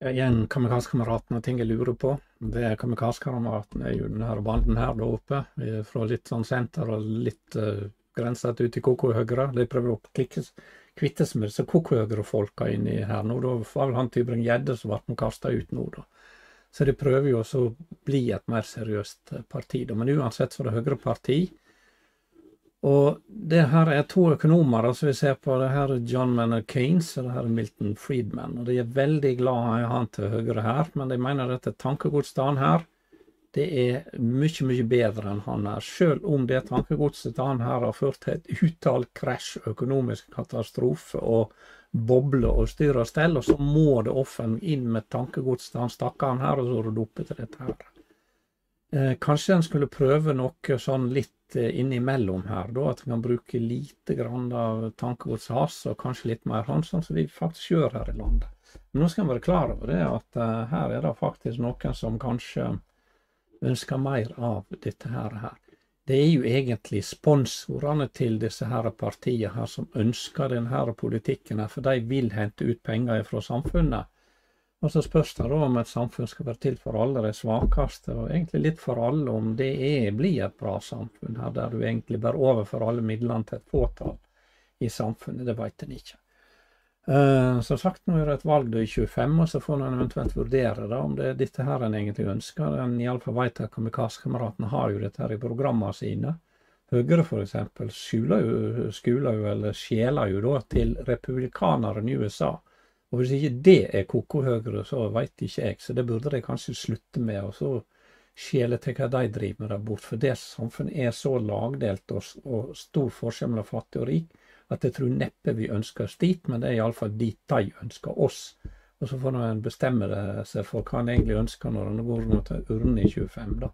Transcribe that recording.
Igjen kamikazekameratene og ting jeg lurer på. Det er Kamikaze-kameraten er jo denne banden her da oppe, eh, fra litt sånn senter og litt uh, grensete ut i Koko Høyre. De prøver å klikkes, kvitte seg med disse Koko Høyre-folka inni her nå. Da var vel han Tybring-Gjedde som ble kasta ut nå, da. Så de prøver jo også å bli et mer seriøst parti, da. Men uansett så er det Høyre-parti. Og det her er to økonomer altså vi ser på. Det her er John Maynard Keynes og det her er Milton Friedman. Og de er veldig glad i han til høyre her, men de mener dette tankegodset han her, det er mye, mye bedre enn han er. Selv om det tankegodset til han her har ført til et utall krasj, økonomisk katastrofe og boble og styr og stell, og så må det offentlig inn med tankegods til han her, og så opp etter dette her. Eh, kanskje en skulle prøve noe sånn litt Eh, innimellom her, da, at vi kan bruke lite grann av tankegodset hans, og kanskje litt mer hans, sånn som vi faktisk gjør her i landet. Men nå skal en være klar over det at uh, her er det faktisk noen som kanskje ønsker mer av dette her. Det er jo egentlig sponsorene til disse her partiene her som ønsker denne politikken, her, for de vil hente ut penger fra samfunnet. Og så spørs det da om et samfunn skal være til for alle de svakeste, og egentlig litt for alle, om det er, blir et bra samfunn her, der du egentlig bør overføre alle midlene til et fåtall i samfunnet. Det veit en ikke. Uh, som sagt, nå er det et valg i 25, og så får en eventuelt vurdere da, om det er dette her en egentlig ønsker. En iallfall veit at Kamikaze-kameratene har jo dette her i programmene sine. Høyre f.eks. skjuler jo, skuler jo, eller skjeler jo da til republikanerne i USA og hvis ikke det er koko Høyre, så veit ikke jeg. Så det burde de kanskje slutte med. Og så skjele til hva de driver med der borte. For det samfunnet er så lagdelt og, stor forskjell mellom fattig og rik at jeg tror neppe vi ønsker oss dit, men det er iallfall dit de ønsker oss. Og så får en bestemme seg for hva en egentlig ønsker når en går mot urne i 25, da.